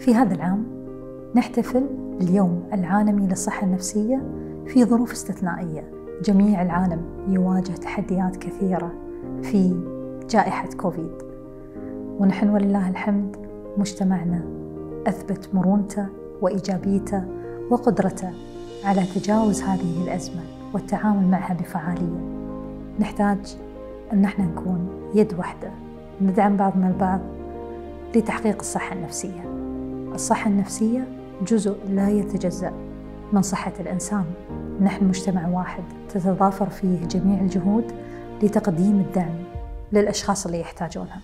في هذا العام نحتفل باليوم العالمي للصحة النفسية في ظروف استثنائية. جميع العالم يواجه تحديات كثيرة في جائحة كوفيد. ونحن ولله الحمد مجتمعنا أثبت مرونته وإيجابيته وقدرته على تجاوز هذه الأزمة والتعامل معها بفعالية. نحتاج أن إحنا نكون يد واحدة ندعم بعضنا البعض لتحقيق الصحة النفسية. الصحة النفسية جزء لا يتجزأ من صحة الإنسان. نحن مجتمع واحد تتضافر فيه جميع الجهود لتقديم الدعم للأشخاص اللي يحتاجونها.